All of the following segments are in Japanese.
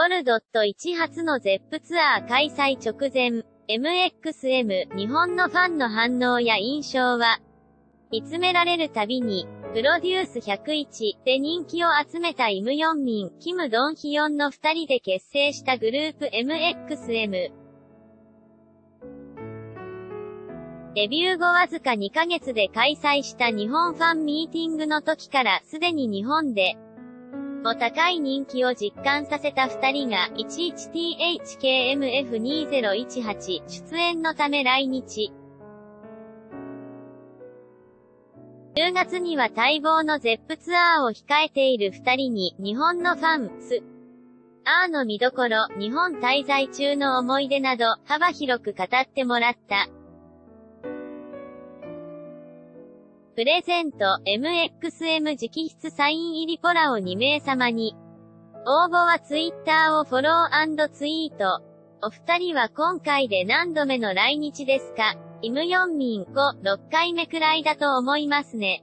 ボルドット1初の ZEP ツアー開催直前、MXM 日本のファンの反応や印象は、見つめられるたびに、プロデュース101で人気を集めたイムヨンミン、キム・ドンヒヨンの二人で結成したグループ MXM。デビュー後わずか2ヶ月で開催した日本ファンミーティングの時からすでに日本でも高い人気を実感させた二人が 11THKMF2018 出演のため来日。10月には待望の ZEP ツアーを控えている二人に日本のファン、ス、アーの見どころ、日本滞在中の思い出など幅広く語ってもらった。プレゼント MXM 直筆サイン入りポラを2名様に。応募は Twitter をフォローツイート。お二人は今回で何度目の来日ですか？イムヨンミン5、6回目くらいだと思いますね。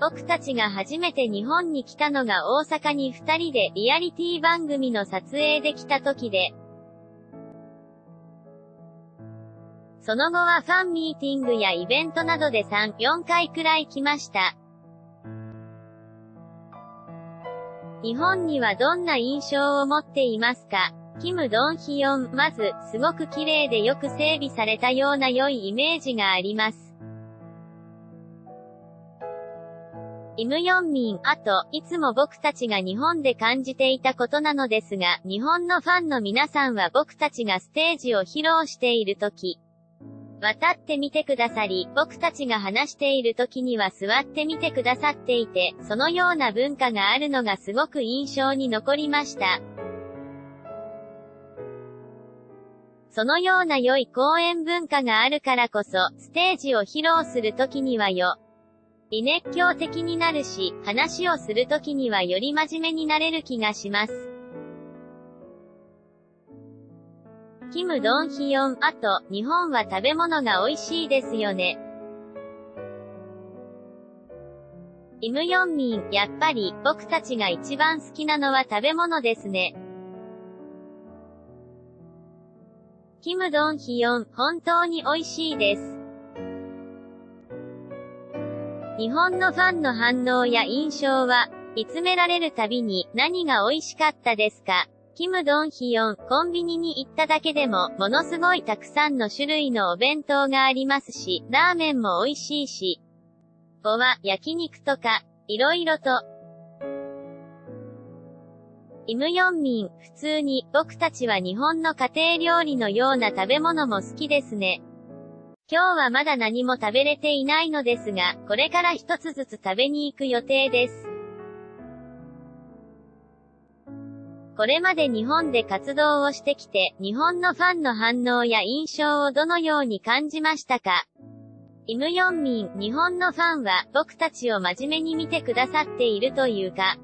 僕たちが初めて日本に来たのが大阪に二人でリアリティ番組の撮影できた時で、その後はファンミーティングやイベントなどで3、4回くらい来ました。日本にはどんな印象を持っていますか？キム・ドンヒヨン、まず、すごく綺麗でよく整備されたような良いイメージがあります。イム・ヨンミン、あと、いつも僕たちが日本で感じていたことなのですが、日本のファンの皆さんは僕たちがステージを披露しているとき、渡ってみてくださり、僕たちが話している時には座ってみてくださっていて、そのような文化があるのがすごく印象に残りました。そのような良い公演文化があるからこそ、ステージを披露する時にはよ、り熱狂的になるし、話をする時にはより真面目になれる気がします。キム・ドンヒヨン、あと、日本は食べ物が美味しいですよね。イム・ヨンミン、やっぱり、僕たちが一番好きなのは食べ物ですね。キム・ドンヒヨン、本当に美味しいです。日本のファンの反応や印象は、見つめられるたびに何が美味しかったですか？キムドンヒヨン、コンビニに行っただけでも、ものすごいたくさんの種類のお弁当がありますし、ラーメンも美味しいし。5は、焼肉とか、いろいろと。イムヨンミン、普通に、僕たちは日本の家庭料理のような食べ物も好きですね。今日はまだ何も食べれていないのですが、これから一つずつ食べに行く予定です。これまで日本で活動をしてきて、日本のファンの反応や印象をどのように感じましたか？イムヨンミン、日本のファンは、僕たちを真面目に見てくださっているというか、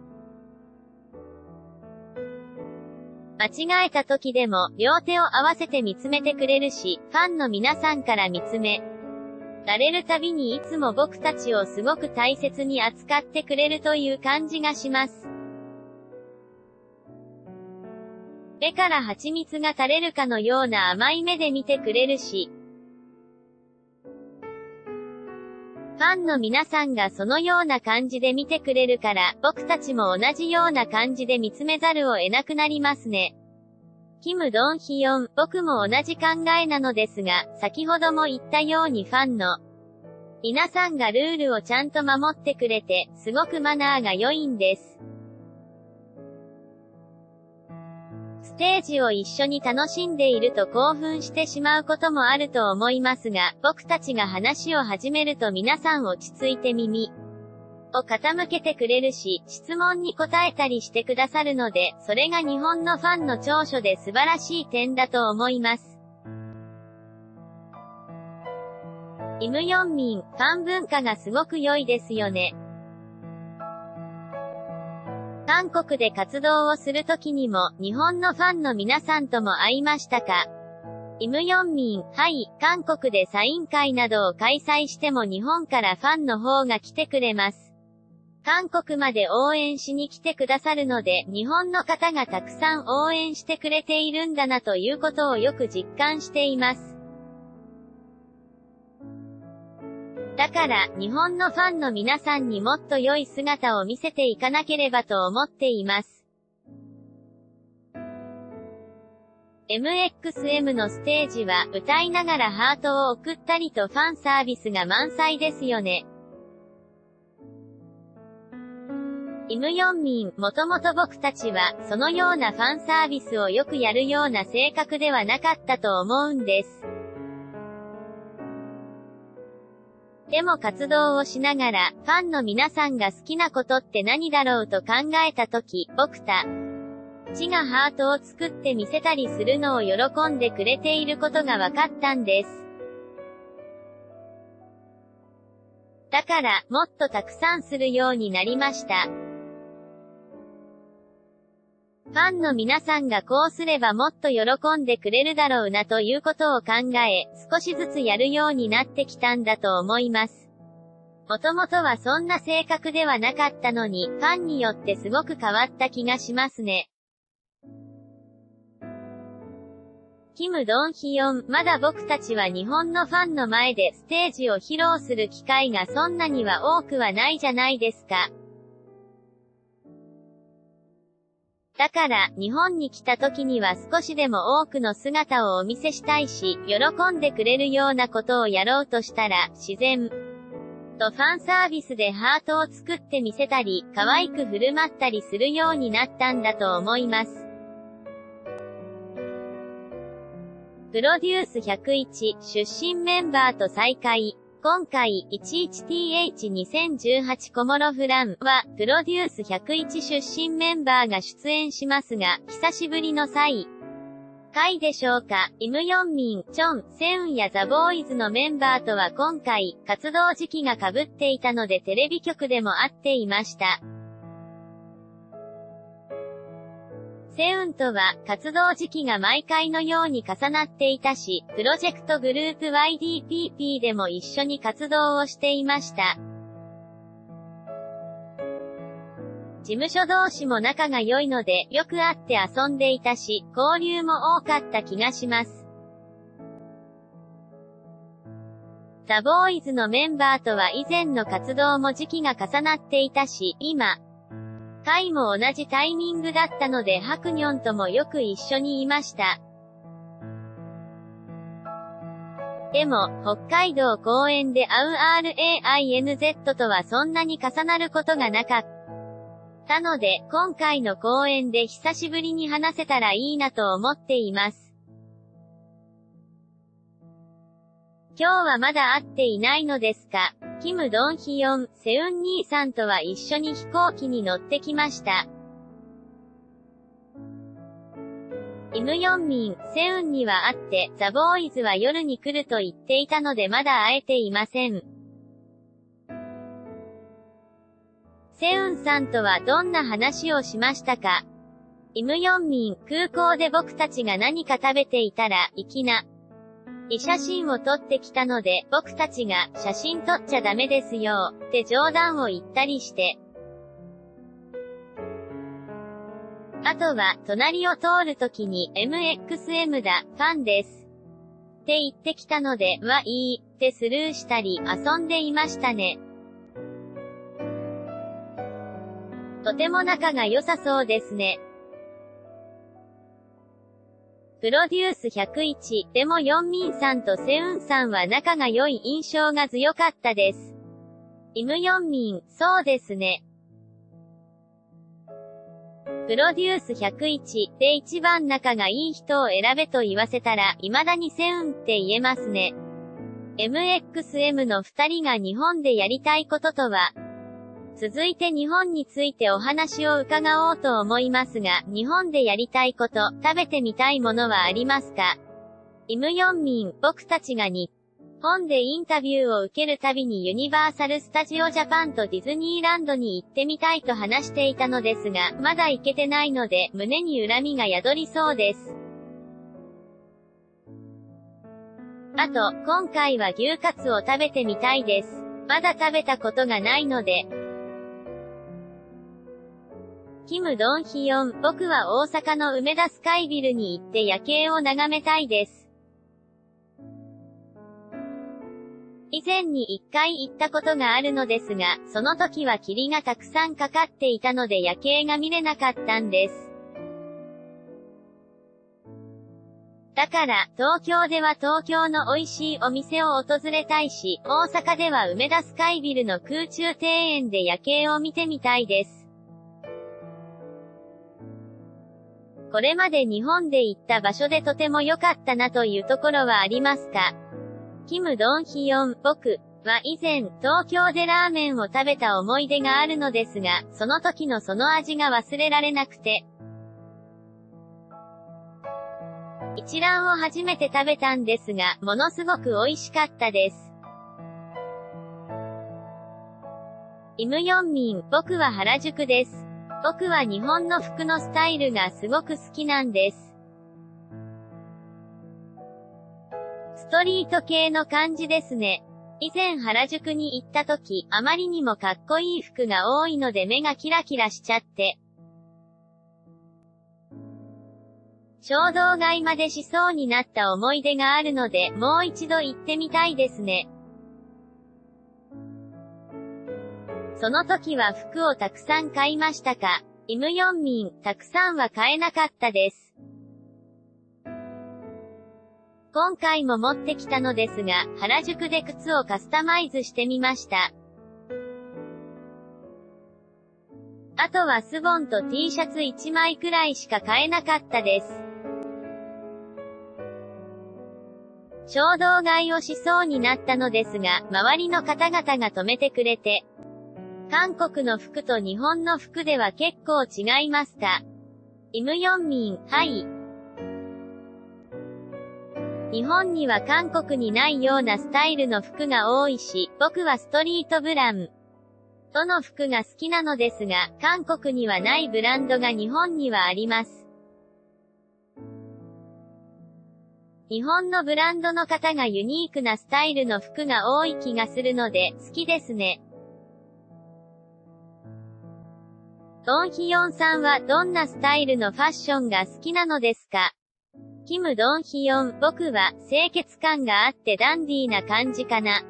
間違えた時でも、両手を合わせて見つめてくれるし、ファンの皆さんから見つめ、られるたびにいつも僕たちをすごく大切に扱ってくれるという感じがします。目から蜂蜜が垂れるかのような甘い目で見てくれるし、ファンの皆さんがそのような感じで見てくれるから、僕たちも同じような感じで見つめざるを得なくなりますね。キム・ドンヒヨン、僕も同じ考えなのですが、先ほども言ったようにファンの皆さんがルールをちゃんと守ってくれて、すごくマナーが良いんです。ステージを一緒に楽しんでいると興奮してしまうこともあると思いますが、僕たちが話を始めると皆さん落ち着いて耳を傾けてくれるし、質問に答えたりしてくださるので、それが日本のファンの長所で素晴らしい点だと思います。イムヨンミン、ファン文化がすごく良いですよね。韓国で活動をするときにも、日本のファンの皆さんとも会いましたか？イムヨンミン、はい、韓国でサイン会などを開催しても日本からファンの方が来てくれます。韓国まで応援しに来てくださるので、日本の方がたくさん応援してくれているんだなということをよく実感しています。だから、日本のファンの皆さんにもっと良い姿を見せていかなければと思っています。MXM のステージは歌いながらハートを送ったりとファンサービスが満載ですよね。イムヨンミン、もともと僕たちは、そのようなファンサービスをよくやるような性格ではなかったと思うんです。でも活動をしながら、ファンの皆さんが好きなことって何だろうと考えたとき、僕たちがハートを作って見せたりするのを喜んでくれていることが分かったんです。だから、もっとたくさんするようになりました。ファンの皆さんがこうすればもっと喜んでくれるだろうなということを考え、少しずつやるようになってきたんだと思います。もともとはそんな性格ではなかったのに、ファンによってすごく変わった気がしますね。キム・ドンヒヨン、まだ僕たちは日本のファンの前でステージを披露する機会がそんなには多くはないじゃないですか。だから、日本に来た時には少しでも多くの姿をお見せしたいし、喜んでくれるようなことをやろうとしたら、自然とファンサービスでハートを作ってみせたり、可愛く振る舞ったりするようになったんだと思います。プロデュース101出身メンバーと再会。今回、11th2018 コモロフランは、プロデュース101出身メンバーが出演しますが、久しぶりの際、回でしょうか、イムヨンミン、チョン、セウンやザ・ボーイズのメンバーとは今回、活動時期が被っていたのでテレビ局でも会っていました。セウンとは活動時期が毎回のように重なっていたし、プロジェクトグループ YDPP でも一緒に活動をしていました。事務所同士も仲が良いので、よく会って遊んでいたし、交流も多かった気がします。ザ・ボーイズのメンバーとは以前の活動も時期が重なっていたし、今、回も同じタイミングだったのでハクニョンともよく一緒にいました。でも、北海道公園で会う RAINZ とはそんなに重なることがなかったので、今回の公演で久しぶりに話せたらいいなと思っています。今日はまだ会っていないのですかキム・ドンヒヨン、セウン兄さんとは一緒に飛行機に乗ってきました。イムヨンミン、セウンには会って、ザ・ボーイズは夜に来ると言っていたのでまだ会えていません。セウンさんとはどんな話をしましたか？イムヨンミン、空港で僕たちが何か食べていたら、いきい写真を撮ってきたので、僕たちが写真撮っちゃダメですよ、って冗談を言ったりして。あとは、隣を通るときに MXM だ、ファンです。って言ってきたので、はいい、ってスルーしたり、遊んでいましたね。とても仲が良さそうですね。プロデュース101でもヨンミンさんとセウンさんは仲が良い印象が強かったです。イムヨンミン、そうですね。プロデュース101で一番仲がいい人を選べと言わせたら、未だにセウンって言えますね。MXM の二人が日本でやりたいこととは、続いて日本についてお話を伺おうと思いますが、日本でやりたいこと、食べてみたいものはありますか？イムヨンミン、僕たちが日本でインタビューを受けるたびにユニバーサル・スタジオ・ジャパンとディズニーランドに行ってみたいと話していたのですが、まだ行けてないので、胸に恨みが宿りそうです。あと、今回は牛カツを食べてみたいです。まだ食べたことがないので、キム・ドンヒヨン、僕は大阪の梅田スカイビルに行って夜景を眺めたいです。以前に一回行ったことがあるのですが、その時は霧がたくさんかかっていたので夜景が見れなかったんです。だから、東京では東京の美味しいお店を訪れたいし、大阪では梅田スカイビルの空中庭園で夜景を見てみたいです。これまで日本で行った場所でとても良かったなというところはありますか？キム・ドンヒヨン、僕は以前、東京でラーメンを食べた思い出があるのですが、その時のその味が忘れられなくて、一蘭を初めて食べたんですが、ものすごく美味しかったです。イムヨンミン、僕は原宿です。僕は日本の服のスタイルがすごく好きなんです。ストリート系の感じですね。以前原宿に行った時、あまりにもかっこいい服が多いので目がキラキラしちゃって、衝動買いまでしそうになった思い出があるので、もう一度行ってみたいですね。その時は服をたくさん買いましたか？イムヨンミン、たくさんは買えなかったです。今回も持ってきたのですが、原宿で靴をカスタマイズしてみました。あとはスボンと T シャツ1枚くらいしか買えなかったです。衝動買いをしそうになったのですが、周りの方々が止めてくれて、韓国の服と日本の服では結構違いますかイムヨンミン、はい。日本には韓国にないようなスタイルの服が多いし、僕はストリートブラン。との服が好きなのですが、韓国にはないブランドが日本にはあります。日本のブランドの方がユニークなスタイルの服が多い気がするので、好きですね。ドンヒョンさんはどんなスタイルのファッションが好きなのですか？キム・ドンヒョン、僕は清潔感があってダンディーな感じかな。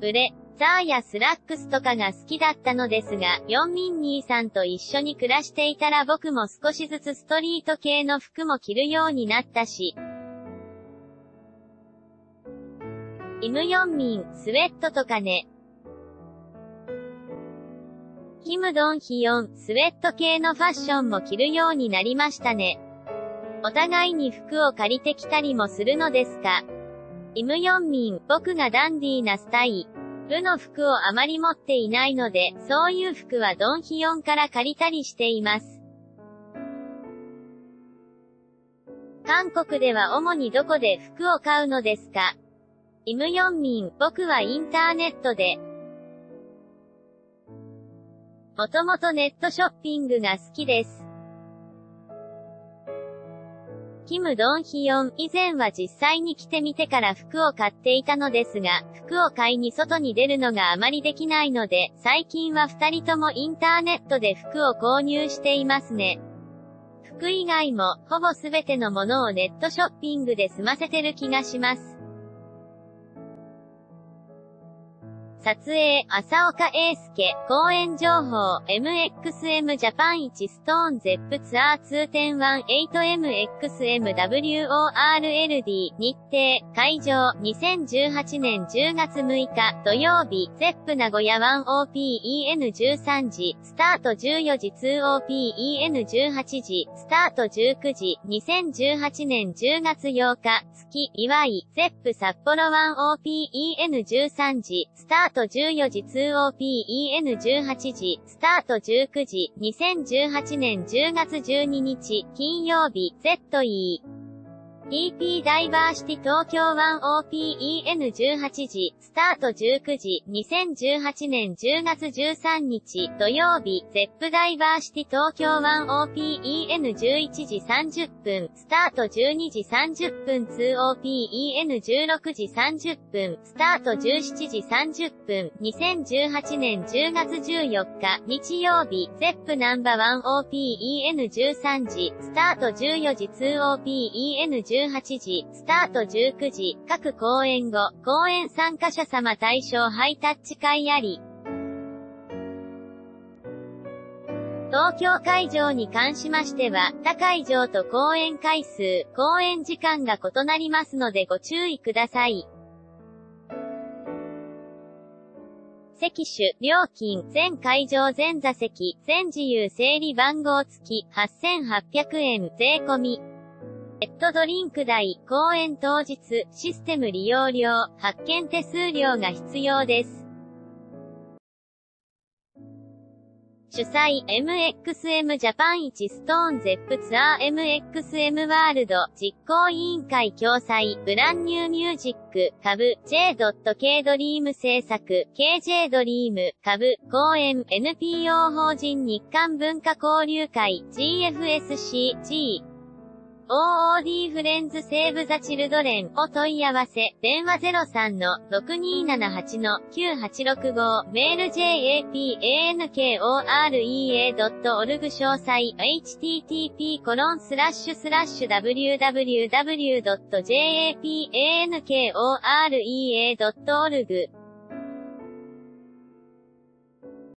ブレザーやスラックスとかが好きだったのですが、ヨンミン兄さんと一緒に暮らしていたら僕も少しずつストリート系の服も着るようになったし、イムヨンミン、スウェットとかね。キムドンヒヨン、スウェット系のファッションも着るようになりましたね。お互いに服を借りてきたりもするのですかイムヨンミン、僕がダンディーなスタイルの服をあまり持っていないので、そういう服はドンヒヨンから借りたりしています。韓国では主にどこで服を買うのですか？イムヨンミン、僕はインターネットで。もともとネットショッピングが好きです。キム・ドンヒヨン、以前は実際に着てみてから服を買っていたのですが、服を買いに外に出るのがあまりできないので、最近は二人ともインターネットで服を購入していますね。服以外も、ほぼすべてのものをネットショッピングで済ませてる気がします。撮影、浅岡英介、公演情報、MXM ジャパン1ストーンゼップツアー 2.18MXMWORLD 日程、会場、2018年10月6日土曜日、ゼップ名古屋 1OPEN13 時、スタート14時 2OPEN18 時、スタート19時、2018年10月8日、月、祝い、ゼップ札幌 1OPEN13 時、スタートート14時 2OPEN18 時、スタート19時、2018年10月12日、金曜日、ZE。EP ダイバーシティ東京 1OPEN18 時、スタート19時、2018年10月13日、土曜日、ZEP ダイバーシティ東京 1OPEN11 時30分、スタート12時30分 2OPEN16 時30分、スタート17時30分、2018年10月14日、日曜日、ZEP ナンバー 1OPEN13 時、スタート14時 2OPEN10 18時、スタート19時、各公演後、公演参加者様対象ハイタッチ会あり。東京会場に関しましては、他会場と公演回数、公演時間が異なりますのでご注意ください。席種、料金、全会場全座席、全自由整理番号付き、8800円、税込み。ペットドリンク代、公演当日、システム利用料、発見手数料が必要です。主催 MXM ジャパン1ストーンゼップツアー MXM ワールド実行委員会共催ブランニューミュージック株 J.K ドリーム制作 KJ ドリーム株公演 NPO 法人日韓文化交流会 GFSC G OOD フレンズセーブザチルドレンお問い合わせ、電話03-6278-9865メール japankorea.org 詳細 http コロンスラッシュスラッシュ www.japankorea.org